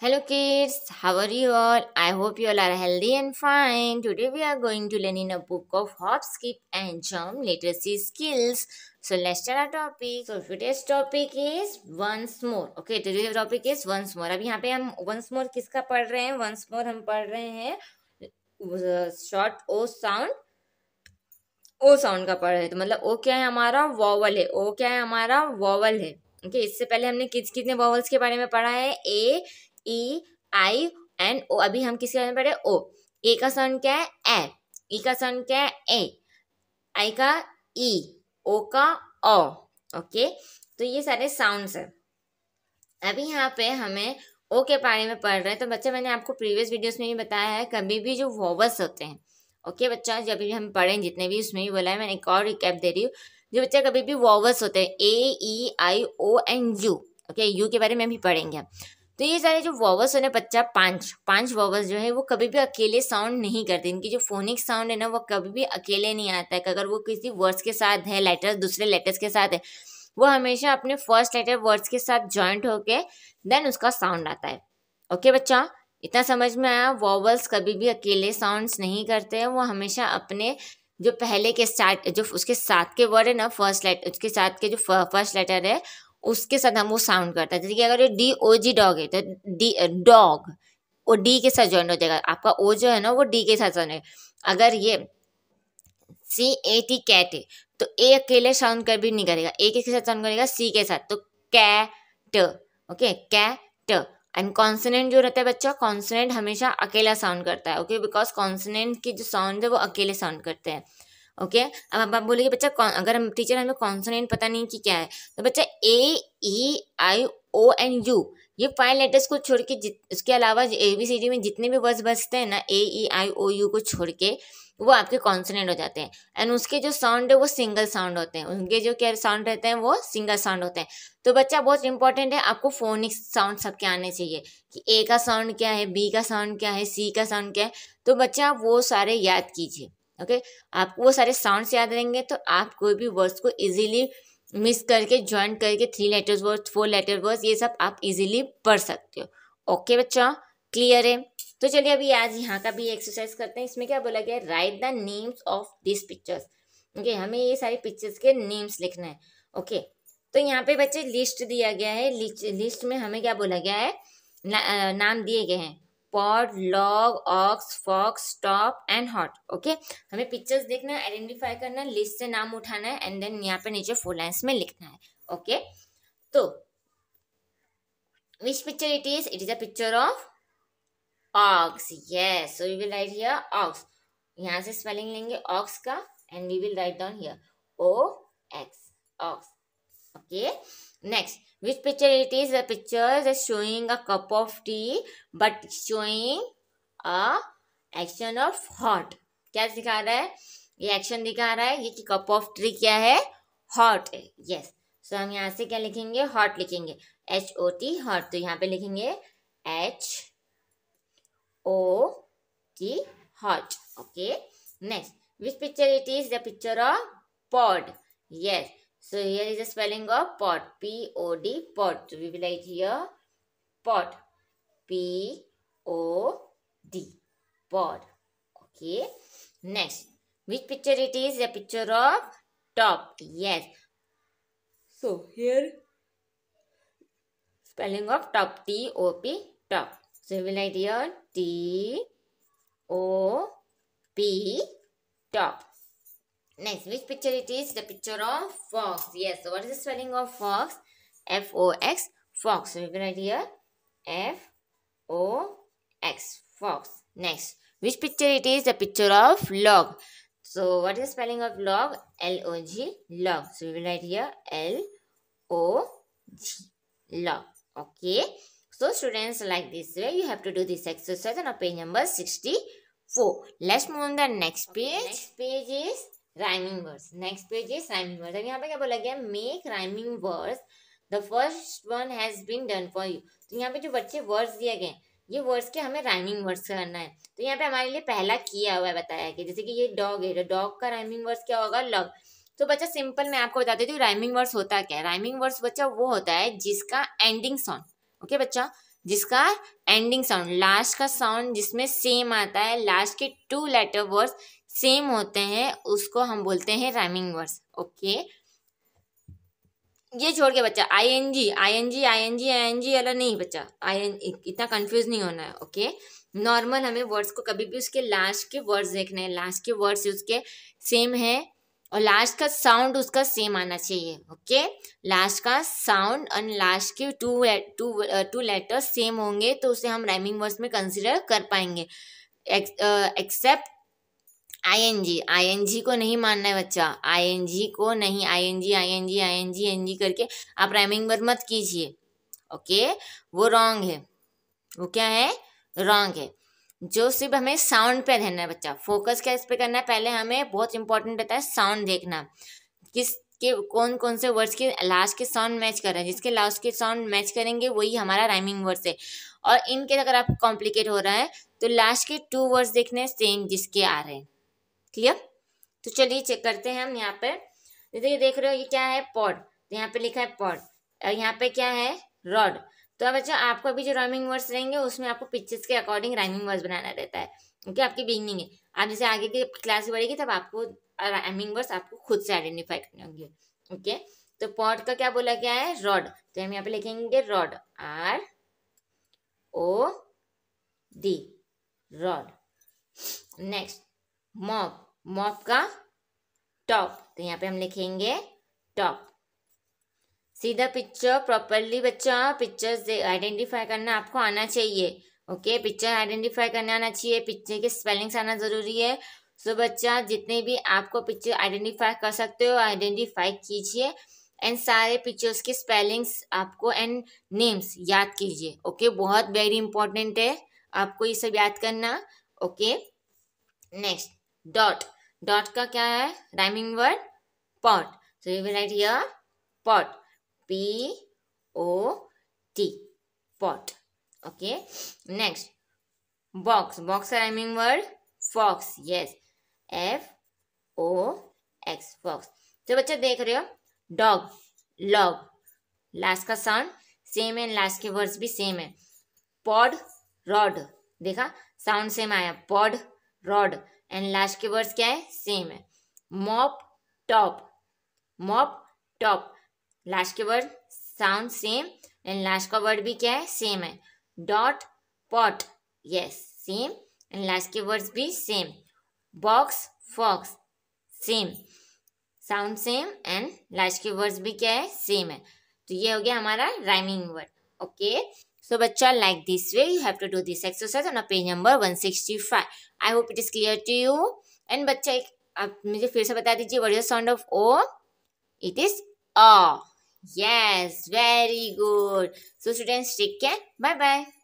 Hello kids, how are you all? I hope you all are healthy and fine. Today we are going to learn in a book of hop, skip and jump literacy skills. So let's start our topic. So today's topic is once more. Okay, today's topic is once more. अब यहाँ पे हम once more किसका पढ़ रहे हैं? Once more हम पढ़ रहे हैं short o sound O sound का पढ़ रहे हैं तो मतलब ओ क्या है हमारा वॉवल है ओ क्या है हमारा वॉवल है ओके okay, इससे पहले हमने किस कितने वॉवल्स के बारे में पढ़ा है ए ई आई एंड ओ अभी हम किसके बारे में पढ़े ओ। ए का साउंड क्या है? ए ई का साउंड क्या है? ए आई का ई ओ का ओ ओके तो ये सारे साउंड्स है। अभी यहाँ पे हमें ओ के बारे में पढ़ रहे हैं। तो बच्चा, मैंने आपको प्रीवियस वीडियोस में भी बताया है, कभी भी जो वॉवल्स होते हैं। ओके बच्चा, जब भी हम पढ़ें, जितने भी उसमें भी बोला है, मैंने एक और रिकैप दे रही हूँ। जो बच्चा, कभी भी वॉवल्स होते हैं A E I O and U okay U के बारे में भी पढ़ेंगे। तो ये सारे जो वॉवल्स है ना बच्चा, पाँच पाँच वॉवल्स जो है, वो कभी भी अकेले साउंड नहीं करते। इनकी जो फोनिक साउंड है ना, वो कभी भी अकेले नहीं आता है। अगर वो किसी वर्ड्स के साथ है लेटर्स दूसरे लेटर्स के साथ है, वो हमेशा अपने फ़र्स्ट लेटर वर्ड्स के साथ ज्वाइंट होके देन उसका साउंड आता है। ओके बच्चा? इतना समझ में आया? वॉवल्स कभी भी अकेले साउंड्स नहीं करते हैं। वो हमेशा अपने जो पहले के स्टार्ट जो उसके साथ के वर्ड है ना फ़र्स्ट लेटर उसके साथ के जो फ़र्स्ट लेटर है उसके साथ हम वो साउंड करता है। जैसे कि अगर ये डी ओ जी डॉग है तो डी डॉग वो डी के साथ ज्वाइन हो जाएगा। आपका ओ जो है ना, वो डी के साथ ज्वाइन है। अगर ये सी ए टी कैट है तो ए अकेले साउंड कर भी नहीं करेगा। ए के साथ साउंड करेगा सी के साथ। तो cat okay cat and consonant जो रहता है बच्चा कॉन्सनेंट हमेशा अकेला साउंड करता है ओके बिकॉज़ कॉन्सनेंट की जो साउंड है, वो अकेले साउंड करते हैं। ओके अब आप बोलेंगे, बच्चा अगर हम टीचर हमें कॉन्सोनेंट पता नहीं कि क्या है? तो बच्चा A E I O N U ये फाइव लेटर्स को छोड़ के उसके अलावा ए बी सी डी में जितने भी वर्ड्स बचते हैं ना ए ई आई ओ यू को छोड़ के, वो आपके कॉन्सोनेंट हो जाते हैं। एंड उसके जो साउंड है, वो सिंगल साउंड होते हैं। उनके जो क्या साउंड रहते हैं, वो सिंगल साउंड होते हैं। तो बच्चा, बहुत इंपॉर्टेंट है, आपको फोनिक साउंड सबके आने चाहिए कि ए का साउंड क्या है बी का साउंड क्या है सी का साउंड क्या है। तो बच्चा वो सारे याद कीजिए। ओके? आपको वो सारे साउंड्स याद रहेंगे तो आप कोई भी वर्ड्स को इजीली मिस करके ज्वाइन करके three letters words four letter words ये सब आप इजीली पढ़ सकते हो। ओके बच्चा? क्लियर है? तो चलिए अभी आज यहाँ का भी एक्सरसाइज करते हैं। इसमें क्या बोला गया write the names of this pictures okay हमें ये सारी पिक्चर्स के नेम्स लिखना है। ओके? तो यहाँ पे बच्चे लिस्ट दिया गया है। लिस्ट में हमें क्या बोला गया है? ना, नाम दिए गए हैं। Pod log ox fox top and hot okay हमें पिक्चर्स देखना है आइडेंटिफाई करना है लिस्ट से नाम उठाना है एंड देन यहाँ पे नीचे फोर लाइन्स में लिखना है ओके? तो which picture it is it is a picture of ox yes so we will write here ox यहाँ से स्पेलिंग लेंगे ऑक्स का and we will write down here O X ox okay next which picture it is? The picture is showing a cup of tea, but showing a action of hot क्या दिखा रहा है? ये action दिखा रहा है, ये कि कप ऑफ़ ट्री क्या है? हॉट यस सो हम यहाँ से क्या लिखेंगे? हॉट लिखेंगे. एच ओ टी हॉट तो यहाँ पे लिखेंगे H O T hot okay next which picture it is the picture of pod yes So here is the spelling of pot. P-O-D, pot. So we will write here pot. P-O-D, pot. Okay. Next, which picture it is? A picture of top. Yes. So here, spelling of top. T-O-P, top. So we will write here T-O-P, top. Next, which picture it is? The picture of fox. Yes, so what is the spelling of fox? F-O-X, fox. So we will write here F-O-X, fox. Next, which picture it is? The picture of log. So what is the spelling of log? L-O-G, log. So we will write here L-O-G, log. Okay. So students, like this way, you have to do this exercise on page number 64. Let's move on the next page. Okay, next page is rhyming words next page is rhyming words अब यहाँ पे क्या बोला गया? Make rhyming words the first one has been done for you तो यहाँ पे जो बच्चे वर्ड्स दिए गए, ये वर्ड्स के हमें राइमिंग वर्ड्स करना है। तो यहाँ पे हमारे लिए पहला किया हुआ है बताया कि जैसे कि ये डॉग है डॉग का राइमिंग वर्ड्स क्या होगा? लव तो बच्चा सिंपल मैं आपको बता देती हूँ राइमिंग वर्ड्स होता क्या है? राइमिंग वर्ड्स बच्चा वो होता है जिसका एंडिंग साउंड ओके बच्चा? जिसका एंडिंग साउंड लास्ट का साउंड जिसमें सेम आता है लास्ट के टू लेटर वर्ड्स सेम होते हैं, उसको हम बोलते हैं राइमिंग वर्ड्स ओके ये छोड़ के बच्चा I N G I N G I N G I N G वाला नहीं बच्चा आई एन इतना कंफ्यूज नहीं होना है ओके नॉर्मल हमें वर्ड्स को कभी भी उसके लास्ट के वर्ड्स देखने हैं लास्ट के वर्ड्स उसके सेम है, और लास्ट का साउंड उसका सेम आना चाहिए ओके लास्ट का साउंड और लास्ट के two two two letters same होंगे तो उसे हम राइमिंग वर्ड्स में कंसिडर कर पाएँगे except I N G I N G को नहीं मानना है बच्चा। आई एन जी को नहीं I N G I N G I N G N G करके आप राइमिंग वर्ड मत कीजिए। ओके? वो रॉन्ग है। वो क्या है? रॉन्ग है। जो सिर्फ़ हमें साउंड पे रहना है बच्चा। फोकस क्या इस पे करना है? पहले हमें बहुत इंपॉर्टेंट रहता है साउंड देखना। किस के, कौन कौन से वर्ड्स के लास्ट के साउंड मैच कर रहे हैं? जिसके लास्ट के साउंड मैच करेंगे, वही हमारा राइमिंग वर्ड्स है। और इनके अगर आप कॉम्प्लिकेट हो रहा है तो लास्ट के टू वर्ड्स देखने सेम जिसके आ रहे हैं। क्लियर तो चलिए चेक करते हैं हम यहाँ पे। देखिए देख रहे हो, ये क्या है? पॉड तो यहाँ पे लिखा है पॉड यहाँ पे क्या है? रॉड तो अब अच्छा आपको अभी जो राइमिंग वर्ड्स रहेंगे, उसमें आपको पिक्चर्स के अकॉर्डिंग राइमिंग वर्ड्स बनाना रहता है। ओके आपकी बिगनिंग है। आप जैसे आगे की क्लास बढ़ेगी तब आपको राइमिंग वर्ड्स आपको खुद से आइडेंटिफाई करने होंगे। ओके तो पॉड का क्या बोला गया है? रॉड तो हम यहाँ पे लिखेंगे rod R O D rod next mop mop का टॉप। तो यहाँ पे हम लिखेंगे टॉप। सीधा पिक्चर प्रॉपरली बच्चा। पिक्चर्स आइडेंटिफाई करना आपको आना चाहिए। ओके पिक्चर आइडेंटिफाई करना आना चाहिए। पिक्चर के स्पेलिंग्स आना ज़रूरी है। सो so, बच्चा जितने भी आपको पिक्चर आइडेंटिफाई कर सकते हो आइडेंटिफाई कीजिए। एंड सारे पिक्चर्स के स्पेलिंग्स आपको एंड नेम्स याद कीजिए। Okay okay? बहुत वेरी इंपॉर्टेंट है। आपको ये सब याद करना। ओके नेक्स्ट डॉट डॉट का क्या है? Rhyming word pot so you will write here pot P O T pot okay next box box का rhyming word fox yes F O X fox तो बच्चे देख रहे हो? डॉग लॉग लास्ट का साउंड सेम है लास्ट के words भी सेम है. पॉड रॉड देखा? साउंड सेम आया. पॉड रॉड एंड लास्ट के वर्ड्स क्या है? सेम है। Mop top. Mop top. Last के word sound same and last का वर्ड भी क्या है? सेम है। Dot pot. Yes, same and last के वर्ड्स भी same. Box fox. Same. Sound same and last के वर्ड्स भी क्या है? सेम है। तो ये हो गया हमारा rhyming word okay? So, bacha, like this way, you have to do this exercise on a page number 165. I hope it is clear to you. And बच्चा आप मुझे फिर से बता दीजिए what is the sound of O? It is A. Yes, very good. So, students, take care. Bye-bye.